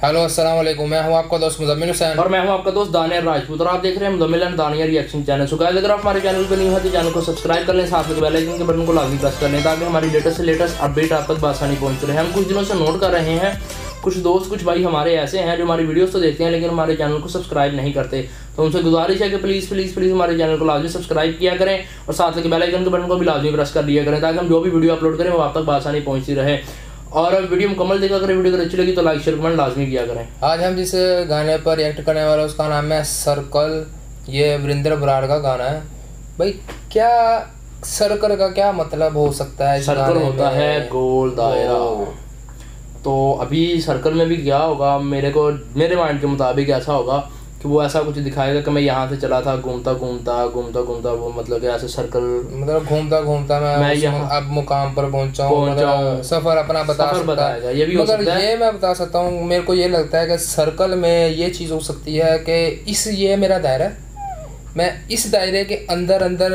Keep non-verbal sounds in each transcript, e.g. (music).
Hello अस्सलाम वालेकुम मैं हूँ आपका दोस्त मुजम्मिल हुसैन। और मैं हूँ आपका दोस्त दानियर राजपूत। और आप देख रहे हैं Muzammil and Daniyar reaction channel so guys अगर आप हमारे चैनल पर नहीं हैं तो चैनल को सब्सक्राइब कर लें। साथ में बेल आइकन के बटन को लाजमी प्रेस कर लें, ताकि हमारी लेटेस्ट से लेटेस्ट अपडेट आप तक बासानी पहुँच रहे हम कुछ दिनों से नोट कर रहे हैं। कुछ दोस्त, कुछ भाई हमारे ऐसे हैं जो हमारी वीडियोस तो देखते हैं, लेकिन हमारे चैनल को सब्सक्राइब नहीं करते। तो उनसे गुजारिश है कि प्लीज़ प्लीज़ प्लीज़ हमारे चैनल को लाजमी सब्सक्राइब किया करें और साथ में बेल आइकन के बटन को भी लाजमी प्रेस कर लिया करें, ताकि हम जो भी वीडियो अपलोड करें, वो आप तक बासानी पहुँचती रहे। और अब वीडियो मुकम्मल देखा करें वीडियो अगर अच्छी लगी तो लाइक शेयर कमेंट लाजमी किया करें। आज हम जिस गाने पर रिएक्ट करने वाले उसका नाम है सर्कल ये वरिंदर बराड़ का गाना है। भाई क्या सर्कल का क्या मतलब हो सकता है सर्कल होता है गोल दायरा। तो अभी सर्कल में भी क्या होगा मेरे को मेरे माइंड के मुताबिक ऐसा होगा कि वो ऐसा कुछ दिखाएगा कि मैं यहाँ से चला था घूमता घूमता घूमता घूमता वो मतलब कि ऐसे सर्कल मतलब घूमता घूमता मैं, मैं यहाँ- अब मुकाम पर पहुँचा हूँ मतलब सफ़र अपना बता सफ़र सकता बताएगा, है ये भी हो सकता है। ये मैं बता सकता हूँ मेरे को ये लगता है कि सर्कल में ये चीज़ हो सकती है कि इस ये मेरा दायरा मैं इस दायरे के अंदर अंदर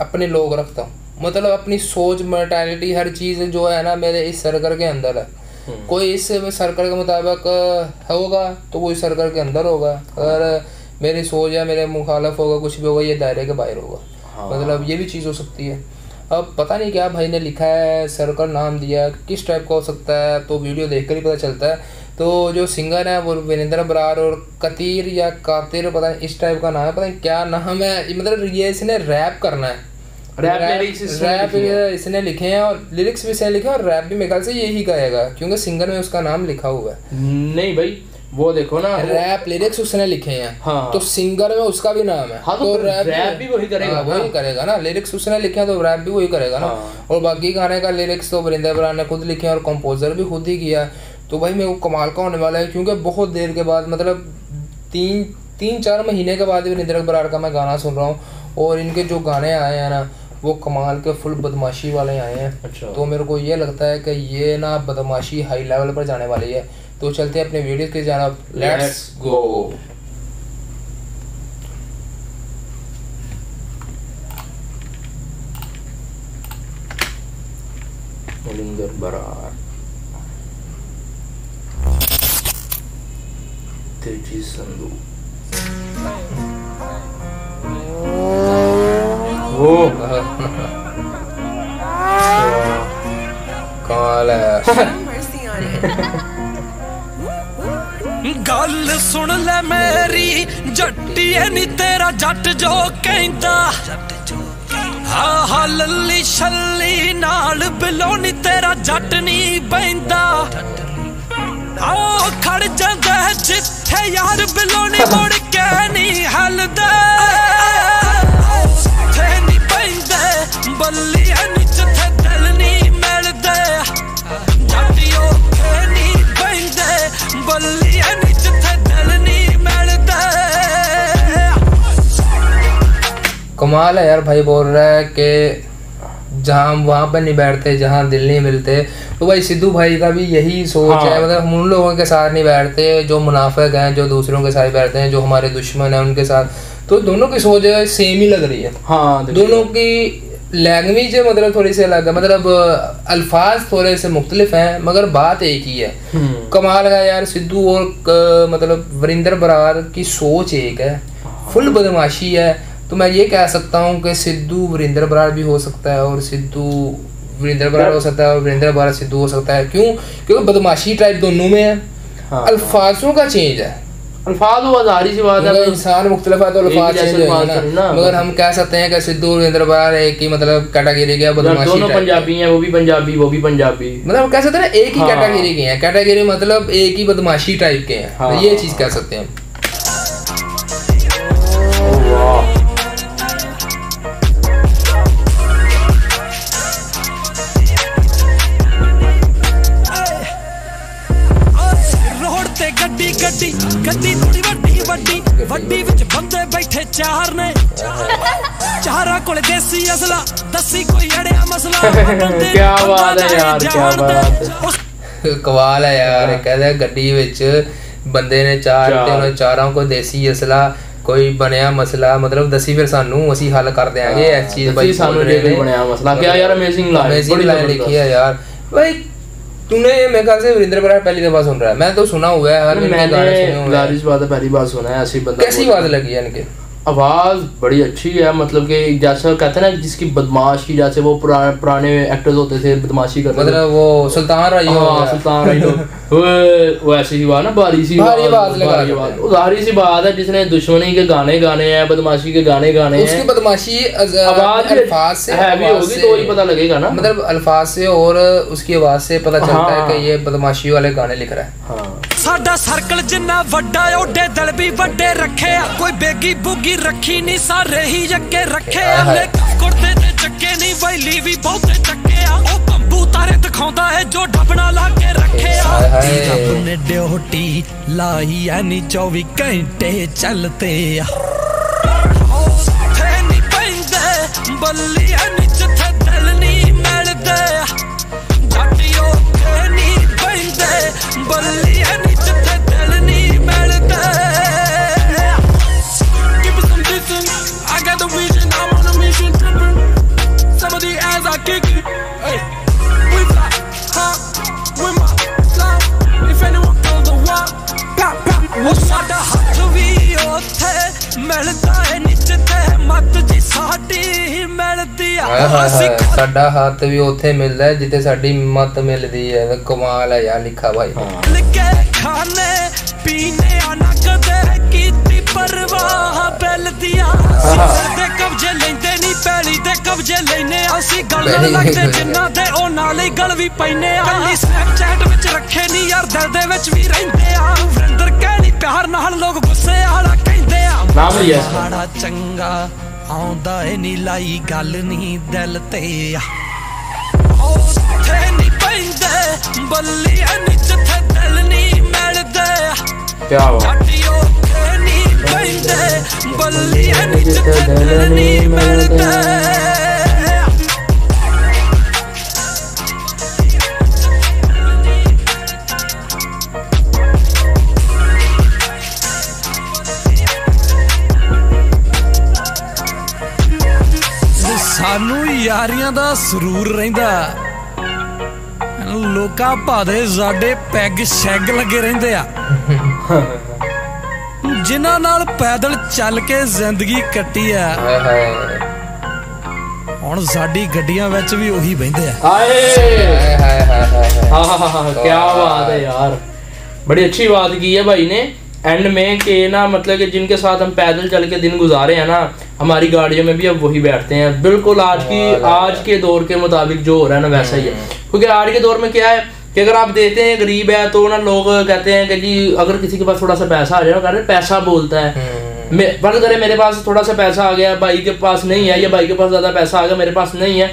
अपने लोग रखता हूँ मतलब अपनी सोच मेंटालिटी हर चीज़ जो है ना मेरे इस सर्कल के अंदर है। कोई इस सर्कल के मुताबिक होगा तो वो इस सर्कल के अंदर होगा। अगर मेरी सोच या मेरे मुखालफ होगा कुछ भी होगा ये दायरे के बाहर होगा। हाँ। मतलब ये भी चीज़ हो सकती है। अब पता नहीं क्या भाई ने लिखा है सर्कल नाम दिया किस टाइप का हो सकता है तो वीडियो देखकर ही पता चलता है। तो जो सिंगर है वो वीरेंद्र बरार और कतीर या कातिर पता नहीं इस टाइप का नाम है पता नहीं क्या नाम है। मतलब ये इसने रैप करना है। Lyrics इसने रैप इसने लिखे हैं और लिरिक्स भी इसने लिखे हैं और रैप भी मेरे ख्याल से यही गाएगा क्योंकि सिंगर में उसका नाम लिखा हुआ है। नहीं भाई वो देखो ना रैप लिरिक्स उसने लिखे हैं। हाँ। तो सिंगर में उसका भी नाम है। हाँ, तो फिर रैप rap भी वही करेगा हाँ, वही करेगा ना। लिरिक्स उसने लिखे हैं तो रैप भी वही करेगा ना। हाँ। और बाकी गाने का लिरिक्स तो वरिंदर बरार ने खुद लिखे हैं और कंपोजर भी खुद ही किया तो भाई मेरे को कमाल का होने वाला है क्योंकि बहुत देर के बाद मतलब तीन तीन चार महीने के बाद वरिंदर बरार का मैं गाना सुन रहा हूँ। और इनके जो गाने आए हैं ना वो कमाल के फुल बदमाशी वाले आए हैं। अच्छा। तो मेरे को ये लगता है कि ये ना बदमाशी हाई लेवल पर जाने वाली है। तो चलते हैं अपने वीडियो की जानब लेट्स गो तेज़ी संधू ਗੱਲ ਸੁਣ ਲੈ ਮੇਰੀ ਜੱਟੀਏ ਨੀ ਤੇਰਾ, ਜੱਟ ਜੋ ਕਹਿੰਦਾ। ਹਾ ਹਾ ਲੱਲੀ ਛੱਲੀ ਨਾਲ ਬਿਲੋਨੀ ਤੇਰਾ, ਜੱਟ ਨਹੀਂ ਬੈਂਦਾ ਆਓ ਖੜ ਜਾਂਦਾ ਜਿੱਥੇ ਯਾਰ ਬਿਲੋਨੀ ਮੁੜ ਕੇ ਨਹੀਂ ਹਲਦਾ। कमाल है यार भाई बोल रहा है कि जहाँ वहाँ पर नहीं बैठते जहाँ दिल नहीं मिलते। तो भाई सिद्धू भाई का भी यही सोच हाँ। है। मतलब हम उन लोगों के साथ नहीं बैठते जो मुनाफिक हैं जो दूसरों के साथ बैठते हैं जो हमारे दुश्मन हैं उनके साथ। तो दोनों की सोच सेम ही लग रही है। हाँ दोनों की लैंग्वेज मतलब थोड़ी सी अलग है मतलब अल्फाज थोड़े से मुख्तलिफ़ हैं मगर बात एक ही है। हम्म। कमाल का यार सिद्धू और क- मतलब वरिंदर बरार की सोच एक है। फुल बदमाशी है तो मैं ये कह सकता हूँ कि सिद्धू वरिंदर बरार भी हो सकता है और सिद्धू वरिंदर बरार हो सकता है और वरिंदर बरार सिद्धू हो सकता है। क्यों? क्योंकि बदमाशी टाइप दोनों में है। हाँ। अल्फाजों का चेंज है। अल्फाज वो जारी सी बात मगर है इंसान मुख्तलिफ़ है तो अल्फाज चेंज करें ना। मगर हम कह सकते हैं कि सिद्धू वरिंदर बरार एक ही मतलब कैटेगरी के बदमाशी दोनों पंजाबी हैं वो भी पंजाबी वो भी पंजाबी। मतलब हम कह सकते हैं एक ही हाँ। कैटेगरी के हैं। कैटेगरी मतलब एक ही बदमाशी टाइप के हैं। हाँ। तो ये चीज़ कह सकते हैं ਕੋਲ ਦੇਸੀ ਅਸਲਾ ਦੱਸੀ ਕੋਈ ਅੜਿਆ ਮਸਲਾ (laughs) ਬੰਦੇ ਕਿਆ ਬੰਦਾ ਬਾਤ ਹੈ ਯਾਰ, ਕਿਆ ਜਾਣਦਾ। ਬਾਤ ਹੈ। ਉਸ ਕਮਾਲ ਹੈ ਯਾਰ ਇਹ ਕਹਿੰਦਾ ਗੱਡੀ ਵਿੱਚ ਬੰਦੇ ਨੇ ਚਾਰ ਚਾਰ। ਤੇ ਉਹਨਾਂ ਚਾਰਾਂ ਕੋ ਦੇਸੀ ਅਸਲਾ ਕੋਈ ਬਣਿਆ ਮਸਲਾ ਮਤਲਬ ਦਸੀ ਫਿਰ ਸਾਨੂੰ ਅਸੀਂ ਹੱਲ ਕਰ ਦਿਆਂਗੇ ਇਸ ਚੀਜ਼ ਦੱਸੀ ਸਾਨੂੰ ਜੇ ਕੋਈ ਬਣਿਆ ਮਸਲਾ। ਕਿਆ ਯਾਰ amazing line, ਅਮੇਜ਼ਿੰਗ ਬੜੀ ਲਾਈਨ ਜ਼ਬਰਦਸਤ। ਲਿਖੀ ਹੈ ਯਾਰ ਭਾਈ तूने मेरे ख्याल से वीरेंद्र बराड़ पहली दफा सुन रहा है मैं तो सुना हुआ है हर इनके गाने सुने मैंने हुए हैं जाहिर सी बात है पहली बार सुना है ऐसी बंदा कैसी आवाज लगी है इनके आवाज़ बड़ी अच्छी है मतलब कि जैसा कहते हैं ना जिसकी बदमाश की जैसे वो पुराने पुराने एक्टर्स होते थे बदमाशी करते मतलब वो सुल्तान राई हो हाँ सुल्तान राई (laughs) वो वो ऐसी ही बात ना बारी सी भारी आवाज़ लगा भारी आवाज़। हैं। सी बात है जिसने दुश्मनी के गाने गाने हैं बदमाशी के गाने गाने उसकी बदमाशी आवाज़ भी अल्फाज से हैवी आवाज़ होगी तो ही पता लगेगा ना। मतलब अल्फाज से और उसकी आवाज़ से पता चलता है हाँ। कि ये बदमाशी वाले गाने लिख रहा है। हाँ। ਸਾਡਾ ਸਰਕਲ ਜਿੰਨਾ ਵੱਡਾ ਓਡੇ ਦਿਲ ਵੀ ਵੱਡੇ ਰੱਖੇ ਆ। ਕੋਈ ਬੇਗੀ ਬੁਗੀ ਰੱਖੀ ਨਹੀਂ ਸਾਰੇ ਹੀ ਅੱਗੇ ਰੱਖੇ ਆ। ਆਹਾ। ਲੈ ਕੁੜਤੇ ਤੇ ਚੱਕੇ ਨਹੀਂ ਵੈਲੀ ਵੀ ਬਹੁਤੇ ਚੱਕੇ ਆ। ਉਹ ਕੰਬੂ ਤਾਰੇ ਦਿਖਾਉਂਦਾ ਹੈ ਜੋ ਡੱਬਣਾ ਲਾ ਕੇ ਰੱਖੇ ਆ। ਰੱਬ ਨੇ ਡਿਊਟੀ ਲਾਈ ਐ ਨੀ 24 ਘੰਟੇ ਚੱਲਦੇ ਆ। ਨਹੀਂ ਬੱਲੀ ਐ ਮੱਤ ਜੀ ਸਾਡੀ ਮਿਲਦੀ ਆ। ਅਸੀਂ ਸਾਡਾ ਹੱਥ ਵੀ ਉੱਥੇ ਮਿਲਦਾ ਜਿੱਥੇ ਸਾਡੀ ਮਤ ਮਿਲਦੀ ਹੈ। ਕਮਾਲ ਹੈ ਯਾਰ ਲਿਖਾ ਭਾਈ। ਲਿਕੇ ਖਾਣੇ ਪੀਨੇ ਆ ਨਾ ਕਦੇ ਕੀਤੀ ਪਰਵਾਹ ਬੈਲ ਦੀਆਂ ਸਿਰ ਦੇ ਕਬਜ਼ੇ ਲੈਂਦੇ ਨਹੀਂ ਪੈਲੀ ਦੇ ਕਬਜ਼ੇ ਲੈਨੇ ਆ। ਅਸੀਂ ਗੱਲ ਲੱਗਦੇ। ਜਿੰਨਾ ਦੇ ਉਹ ਨਾਲ ਹੀ ਗਲ ਵੀ ਪੈਨੇ ਆ। ਕੱਲੀ ਸਨੈਪਚੈਟ ਵਿੱਚ ਰੱਖੇ ਨਹੀਂ ਯਾਰ ਦਿਲ ਦੇ ਵਿੱਚ ਵੀ ਰਹਿੰਦੇ ਆ। ਵਰਿੰਦਰ ਕਹਿਣੀ ਪਿਆਰ ਨਾਲ ਲੋਕ ਗੁੱਸੇ ਵਾਲਾ ਕਹਿੰਦੇ ਆ। ਨਾਮ ਲਿਆ ਚੰਗਾ। ਆਉਂਦਾ ਏ ਨਹੀਂ ਲਾਈ ਗੱਲ ਨਹੀਂ ਦਿਲ ਤੇ। ਆ ਉੱਥੇ ਨਹੀਂ ਪੈਂਦੇ ਬੱਲੀ ਐ ਨੀ ਜਿੱਥੇ ਦਿਲ ਨਹੀਂ ਮਿਲਦੇ। ਸਾਡੀ ਉੱਥੇ ਨਹੀਂ ਪੈਂਦੇ ਬੱਲੀ ਐ ਨੀ ਜਿੱਥੇ ਦਿਲ ਨਹੀਂ ਮਿਲਦੇ। ਸਰੂਰ ਰਹਿੰਦਾ ਲੋਕਾਂ ਭਾਦੇ ਸਾਡੇ ਪੈਗ ਸ਼ੈਗ ਲੱਗੇ ਰਹਿੰਦੇ ਆ। ਜਿਨ੍ਹਾਂ ਨਾਲ ਪੈਦਲ ਚੱਲ ਕੇ ਜ਼ਿੰਦਗੀ ਕੱਟੀ ਆ ਹੁਣ ਸਾਡੀ ਗੱਡੀਆਂ ਵਿੱਚ ਵੀ ਉਹੀ ਬੈੰਦੇ ਆ। ਹਾਏ। ਹਾਏ ਹਾਏ ਹਾਏ ਹਾਏ ਹਾਂ ਹਾਂ ਕੀ ਬਾਤ ਹੈ ਯਾਰ। ਬੜੀ ਅੱਛੀ ਬਾਤ ਕੀ ਹੈ ਭਾਈ ਨੇ। एंड में कि ना मतलब कि जिनके साथ हम पैदल चल के दिन गुजारे हैं ना हमारी गाड़ियों में भी अब वही बैठते हैं। बिल्कुल आज की आज के दौर के मुताबिक जो हो रहा है ना वैसा ही है। क्योंकि आज के दौर में क्या है कि अगर आप देते हैं गरीब है तो ना लोग कहते हैं कि जी अगर किसी के पास थोड़ा सा पैसा आ जाए ना पैसा बोलता है। फ़र्ज़ करे मेरे पास थोड़ा सा पैसा आ गया भाई के पास नहीं है या भाई के पास ज़्यादा पैसा आ गया मेरे पास नहीं है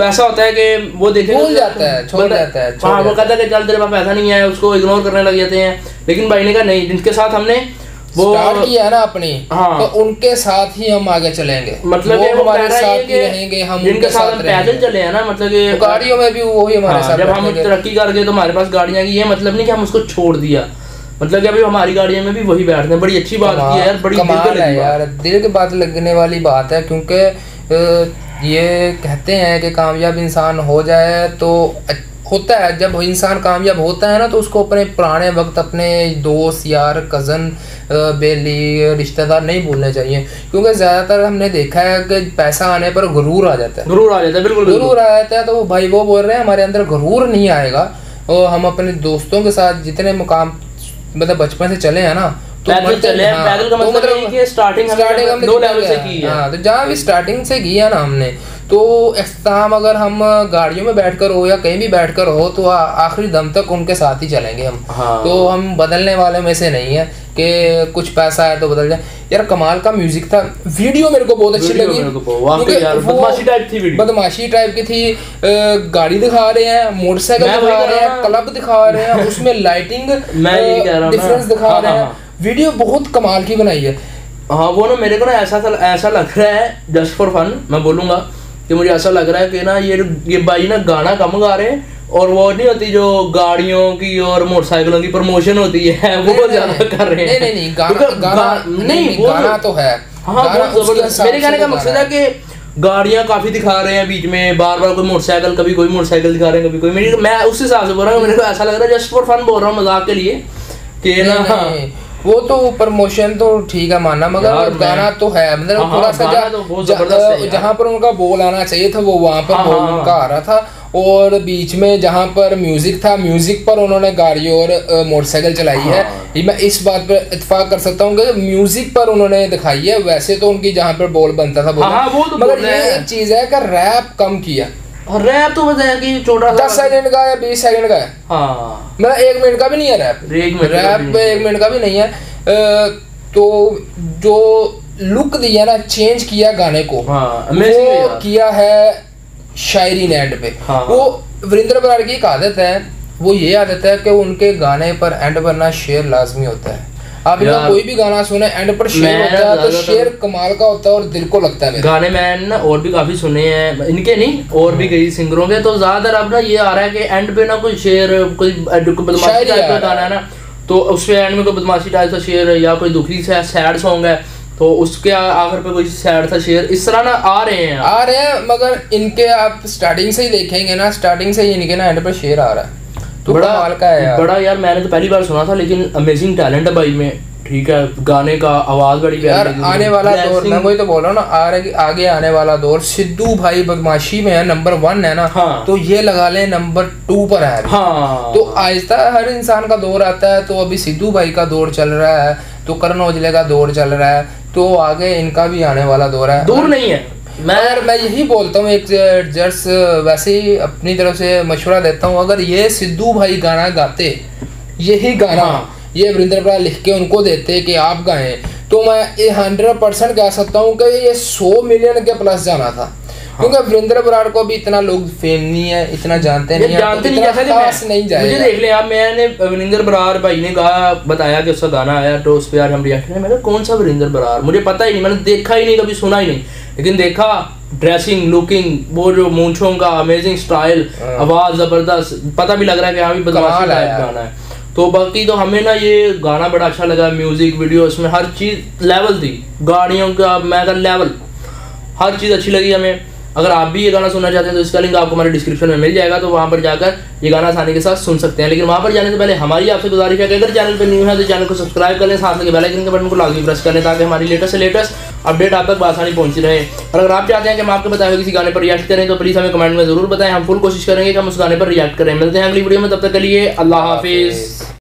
तो ऐसा होता है कि वो देखे भूल जाता है, छोड़ जाता है, हाँ वो कहता है कि चल तेरे पास पैसा नहीं है उसको इग्नोर करने लग जाते हैं। लेकिन भाई ने कहा नहीं जिनके साथ हमने वो स्टार्ट किया है ना अपनी हाँ। तो उनके साथ ही हम आगे चलेंगे। मतलब वो हमारे है साथ ही रहेंगे हम जिनके उनके साथ हम पैदल चले हैं ना मतलब कि तो गाड़ियों में भी वही हमारे हाँ, साथ जब हम तरक्की कर गए तो हमारे पास गाड़ियाँ की ये मतलब नहीं कि हम उसको छोड़ दिया। मतलब कि अभी हमारी गाड़ियों में भी वही बैठते हैं। बड़ी अच्छी बात की है यार बड़ी कमाल है। यार दिल के बात लगने वाली बात है क्योंकि ये कहते हैं कि कामयाब इंसान हो जाए तो होता है। जब इंसान कामयाब होता है ना तो उसको अपने पुराने वक्त अपने दोस्त यार कज़न बेली रिश्तेदार नहीं भूलने चाहिए। क्योंकि ज़्यादातर हमने देखा है कि पैसा आने पर गुरूर आ जाता है। गुरूर आ जाता है बिल्कुल। गुरूर आ जाता है तो वो भाई वो बोल रहे हैं हमारे अंदर गुरूर नहीं आएगा। और हम अपने दोस्तों के साथ जितने मुकाम मतलब बचपन से चले हैं ना पैदल चले हैं, हाँ, पैदल का तो मतलब कि हमने दो जितना से की है। हाँ तो जहाँ भी स्टार्टिंग से किया ना हमने तो इख्ताम अगर हम गाड़ियों में बैठकर हो या कहीं भी बैठकर हो तो आखिरी दम तक उनके साथ ही चलेंगे हम हाँ। तो हम बदलने वाले में से नहीं है कि कुछ पैसा है तो बदल जाए यार कमाल का म्यूज़िक था वीडियो मेरे को बहुत अच्छी लगी बदमाशी टाइप थी वीडियो। बदमाशी टाइप की थी गाड़ी दिखा रहे हैं मोटरसाइकिल दिखा रहे हैं (laughs) क्लब दिखा रहे हैं उसमें लाइटिंग। डिफरेंस दिखा रहे हैं वीडियो बहुत कमाल की बनाई है। हाँ वो ना मेरे को ना ऐसा सा- ऐसा लग रहा है जस्ट फॉर फन मैं बोलूँगा कि मुझे ऐसा लग रहा है कि ना ये ये भाई ना गाना कम गा रहे हैं और वो नहीं होती जो गाड़ियों की और मोटरसाइकिलों की प्रमोशन होती है वो नहीं, ज़्यादा कर रहे हैं। नहीं नहीं नहीं गाना क्योंकि गाना गा- नहीं वो गाना तो है। हाँ बहुत ज़बरदस्त। मेरे कहने का तो मकसद है कि गाड़ियाँ काफ़ी दिखा रहे हैं बीच में बार बार कोई मोटरसाइकिल कभी कोई मोटरसाइकिल दिखा रहे हैं कभी कोई। मेरी मैं उस हिसाब से बोल रहा हूँ मेरे को ऐसा लग रहा है जस्ट फॉर फन बोल रहा हूँ मज़ाक के लिए कि ना वो तो प्रमोशन तो ठीक है यार, मगर गाना तो है मतलब हाँ, थोड़ा हाँ, सा तो। जहाँ पर उनका बोल आना चाहिए था वो वहाँ पर हाँ, बोल उनका आ रहा था। और बीच में जहाँ पर म्यूज़िक था म्यूज़िक पर उन्होंने गाड़ी और मोटरसाइकिल चलाई है। हाँ। ये मैं इस बात पर इतफाक कर सकता हूँ कि म्यूज़िक पर उन्होंने दिखाई है वैसे तो उनकी जहाँ पर बोल बनता था हाँ, वो तो मगर बोल ये एक चीज़ है कि रैप कम किया और रैप तो बताया कि छोटा दस सेकंड का या बीस सेकंड का है। हाँ। मतलब एक मिनट का भी नहीं है रैप एक रैप एक मिनट का भी नहीं है। तो जो लुक दिया ना चेंज किया गाने को हाँ, वो किया है शायरी ने एंड पे। हाँ, वो वरिंदर बराड़ की एक आदत है वो ये आदत है कि उनके गाने पर एंड पर ना शेर लाजमी होता है। आप इनका कोई भी गाना सुने एंड पर शेर होता है तो शेर कमाल का होता है और दिल को लगता है गाने मैंने ना और भी काफ़ी सुने हैं। इनके नहीं और भी कई सिंगरों के तो ज़्यादातर अब ना ये आ रहा है कि एंड पे ना कोई शेर कोई बदमाशी टाइप का गाना है। ना तो उसके एंड में कोई बदमाशी टाइप का शेर या कोई दुखी सा सैड सॉन्ग है तो उसके आखिर पे कोई सैड सा शेर इस तरह ना आ रहे हैं। आ रहे हैं मगर इनके आप स्टार्टिंग से ही देखेंगे ना स्टार्टिंग से ही इनके ना एंड पर शेर आ रहा है। तो कमाल का है यार। बड़ा यार मैंने तो पहली बार सुना था लेकिन अमेजिंग टैलेंट है भाई में। ठीक है गाने का आवाज़ बड़ी यार। आने वाला दौर मैं वही तो बोल रहा हूँ ना आगे आगे आने वाला दौर सिद्धू भाई बदमाशी में है नंबर वन है ना हाँ। तो ये लगा ले नंबर टू पर है। हाँ। तो आहिस्ता हर इंसान का दौर आता है तो अभी सिद्धू भाई का दौर चल रहा है तो करण औजले का दौर चल रहा है तो आगे इनका भी आने वाला दौर है। दूर नहीं है। मैं मैं मैं यही बोलता हूँ एक जर्स वैसे ही अपनी तरफ़ से मशवरा देता हूँ अगर ये सिद्धू भाई गाना गाते यही गाना हाँ। ये वरिंदर बरा लिख के उनको देते कि आप गाएँ तो मैं ये हंड्रेड परसेंट कह सकता हूँ कि ये सौ मिलियन के प्लस जाना था क्योंकि वरिंदर बराड़ को भी इतना लोग फेम नहीं है इतना जानते नहीं जानते तो नहीं जैसा खास नहीं मुझे देख ले आप मैंने वरिंदर बरार भाई ने कहा बताया कि उसका गाना आया तो उस पर आज हम रिएक्ट करें। मैंने कौन सा वरिंदर बरार मुझे पता ही नहीं मैंने देखा ही नहीं कभी सुना ही नहीं। लेकिन देखा ड्रेसिंग लुकिंग वो जो मूंछों का अमेजिंग स्टाइल हाँ। आवाज़ ज़बरदस्त पता भी लग रहा है कि हाँ भी बदमाशी टाइप गाना है। तो बाकी तो हमें ना ये गाना बड़ा अच्छा लगा म्यूज़िक वीडियो इसमें हर चीज़ लेवल थी। गाड़ियों का मैं लेवल हर चीज़ अच्छी लगी हमें। अगर आप भी ये गाना सुनना चाहते हैं तो इसका लिंक आपको हमारे डिस्क्रिप्शन में मिल जाएगा तो वहाँ पर जाकर ये गाना आसानी के साथ सुन सकते हैं। लेकिन वहाँ पर जाने से पहले हमारी आपसे गुजारिश है कि अगर चैनल पर न्यू है तो चैनल को सब्सक्राइब कर लें, साथ में बेल आइकन के बटन को लाजमी प्रेस कर ताकि हमारी लेटेस्ट से लेटेस्ट अपडेट आप तक बआसानी पहुँची रहे। और अगर आप चाहते हैं कि हम आपके बताए किसी गाने पर रिएक्ट करें तो प्लीज़ हमें कमेंट में ज़रूर बताएँ। हम फुल कोशिश करेंगे कि हम उस गाने पर रिएक्ट करें। मिलते हैं अगली वीडियो में, तब तक के लिए अल्लाह हाफिज़।